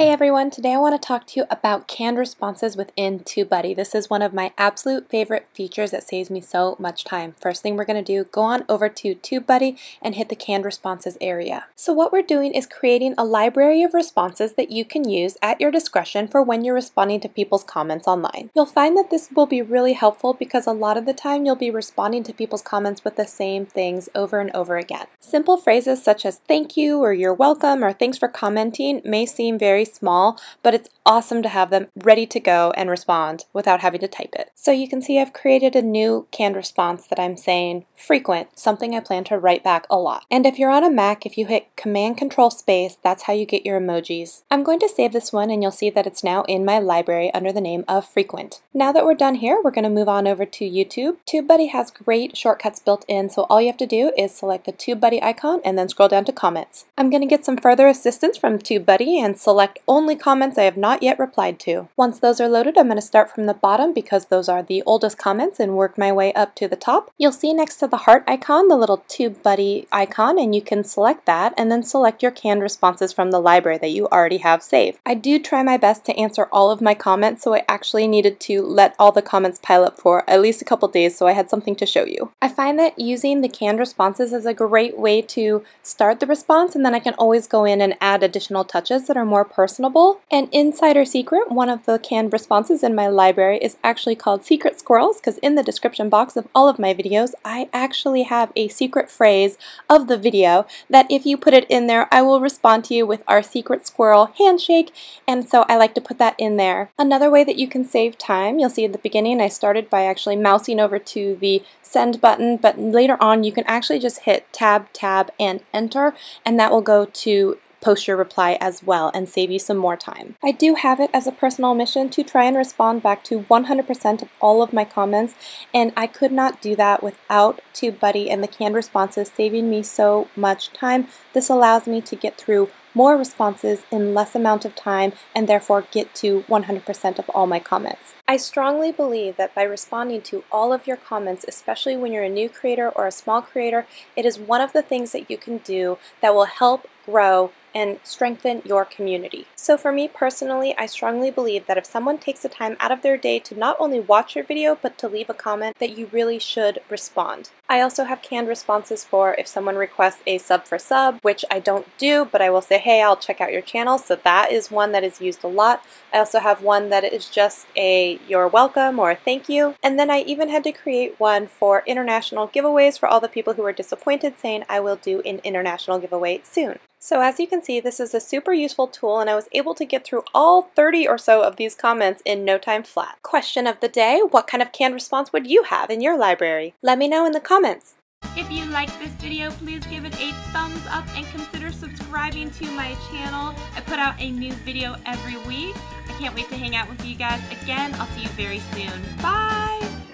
Hey everyone, today I want to talk to you about canned responses within TubeBuddy. This is one of my absolute favorite features that saves me so much time. First thing we're going to do, go on over to TubeBuddy and hit the canned responses area. So what we're doing is creating a library of responses that you can use at your discretion for when you're responding to people's comments online. You'll find that this will be really helpful because a lot of the time you'll be responding to people's comments with the same things over and over again. Simple phrases such as thank you or you're welcome or thanks for commenting may seem very small, but it's awesome to have them ready to go and respond without having to type it. So you can see I've created a new canned response that I'm saying frequent, something I plan to write back a lot. And if you're on a Mac, if you hit Command Control Space, that's how you get your emojis. I'm going to save this one and you'll see that it's now in my library under the name of frequent. Now that we're done here, we're going to move on over to YouTube. TubeBuddy has great shortcuts built in, so all you have to do is select the TubeBuddy icon and then scroll down to comments. I'm going to get some further assistance from TubeBuddy and select only comments I have not yet replied to. Once those are loaded, I'm going to start from the bottom because those are the oldest comments and work my way up to the top. You'll see next to the heart icon the little TubeBuddy icon and you can select that and then select your canned responses from the library that you already have saved. I do try my best to answer all of my comments so I actually needed to let all the comments pile up for at least a couple days so I had something to show you. I find that using the canned responses is a great way to start the response and then I can always go in and add additional touches that are more personable. An insider secret, one of the canned responses in my library is actually called Secret Squirrels because in the description box of all of my videos, I actually have a secret phrase of the video that if you put it in there, I will respond to you with our secret squirrel handshake, and so I like to put that in there. Another way that you can save time, you'll see at the beginning I started by actually mousing over to the send button, but later on you can actually just hit tab, tab, and enter, and that will go to post your reply as well and save you some more time. I do have it as a personal mission to try and respond back to 100% of all of my comments and I could not do that without TubeBuddy and the canned responses saving me so much time. This allows me to get through more responses in less amount of time and therefore get to 100% of all my comments. I strongly believe that by responding to all of your comments, especially when you're a new creator or a small creator, it is one of the things that you can do that will help grow and strengthen your community. So for me personally, I strongly believe that if someone takes the time out of their day to not only watch your video, but to leave a comment, that you really should respond. I also have canned responses for if someone requests a sub for sub, which I don't do, but I will say, hey, I'll check out your channel. So that is one that is used a lot. I also have one that is just a you're welcome or thank you. And then I even had to create one for international giveaways for all the people who were disappointed saying I will do an international giveaway soon. So as you can see, this is a super useful tool and I was able to get through all 30 or so of these comments in no time flat. Question of the day, what kind of canned response would you have in your library? Let me know in the comments. If you liked this video, please give it a thumbs up and consider subscribing to my channel. I put out a new video every week. I can't wait to hang out with you guys again. I'll see you very soon. Bye!